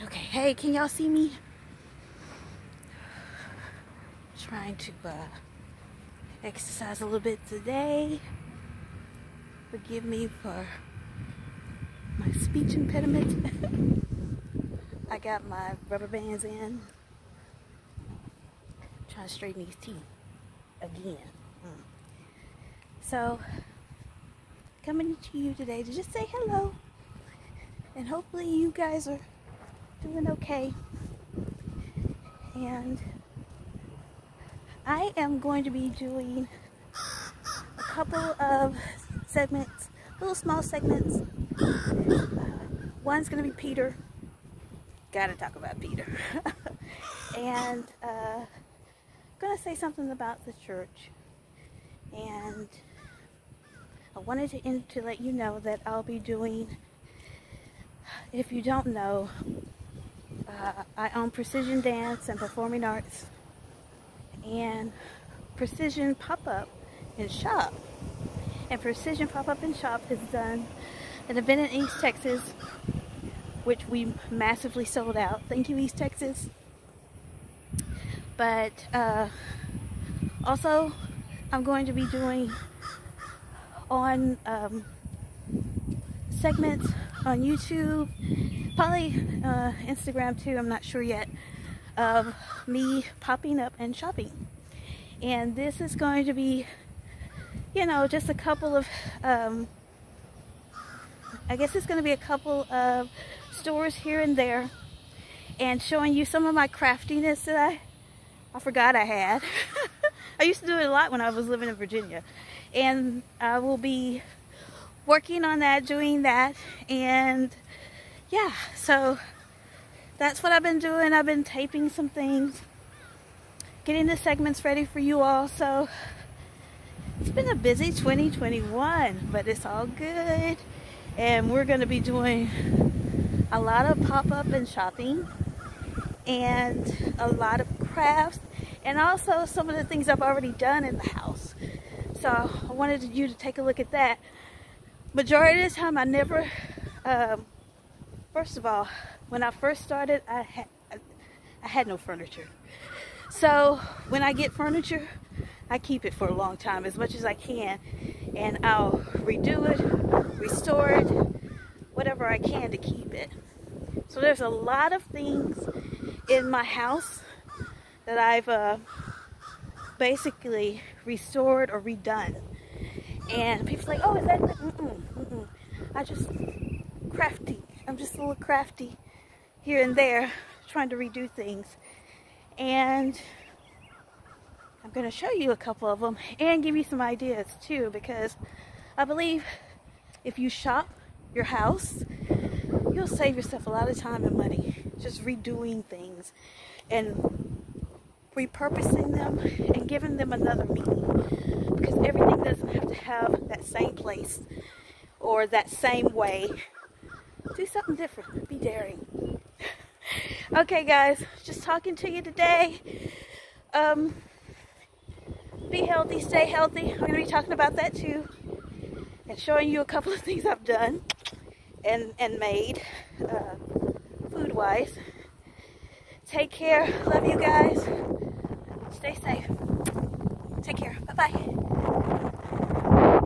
Okay, hey, can y'all see me? Trying to uh, exercise a little bit today. Forgive me for my speech impediment. I got my rubber bands in. Trying to straighten these teeth again. Mm. So, coming to you today to just say hello. And hopefully you guys are doing okay. And I am going to be doing a couple of segments, little small segments. One's going to be Peter. Gotta talk about Peter. and uh, going to say something about the church. And I wanted to, to let you know that I'll be doing, if you don't know, uh, I own Precision Dance and Performing Arts and Precision Pop-Up and Shop. And Precision Pop-Up and Shop has done an event in East Texas which we massively sold out. Thank you East Texas. But uh, also I'm going to be doing on um, segments on YouTube probably uh, Instagram too, I'm not sure yet, of me popping up and shopping. And this is going to be, you know, just a couple of, um, I guess it's going to be a couple of stores here and there and showing you some of my craftiness that I, I forgot I had. I used to do it a lot when I was living in Virginia. And I will be working on that, doing that, and yeah, so that's what I've been doing. I've been taping some things, getting the segments ready for you all. So it's been a busy 2021, but it's all good. And we're going to be doing a lot of pop-up and shopping and a lot of crafts and also some of the things I've already done in the house. So I wanted you to take a look at that. Majority of the time I never um, First of all, when I first started, I had, I had no furniture. So when I get furniture, I keep it for a long time, as much as I can. And I'll redo it, restore it, whatever I can to keep it. So there's a lot of things in my house that I've uh, basically restored or redone. And people's like, oh, is that, mm -mm, mm I just a little crafty here and there trying to redo things. And I'm going to show you a couple of them and give you some ideas too because I believe if you shop your house, you'll save yourself a lot of time and money just redoing things and repurposing them and giving them another meaning because everything doesn't have to have that same place or that same way do something different. Be daring. okay, guys, just talking to you today. Um, be healthy, stay healthy. I'm going to be talking about that too. And showing you a couple of things I've done and, and made uh, food-wise. Take care. Love you guys. Stay safe. Take care. Bye-bye.